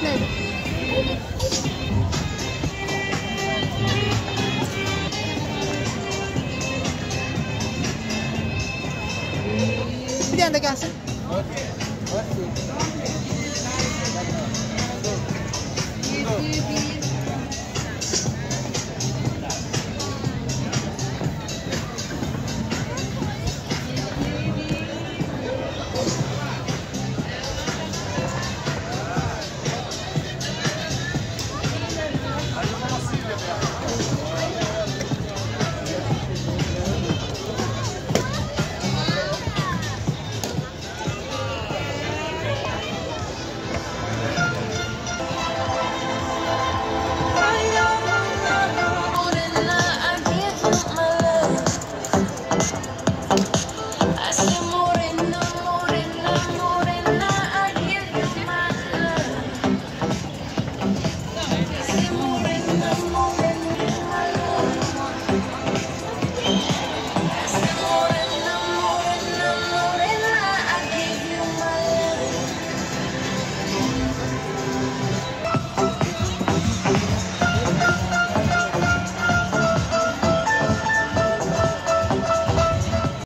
tatlıydı. Bir tane de gelsin. Okay.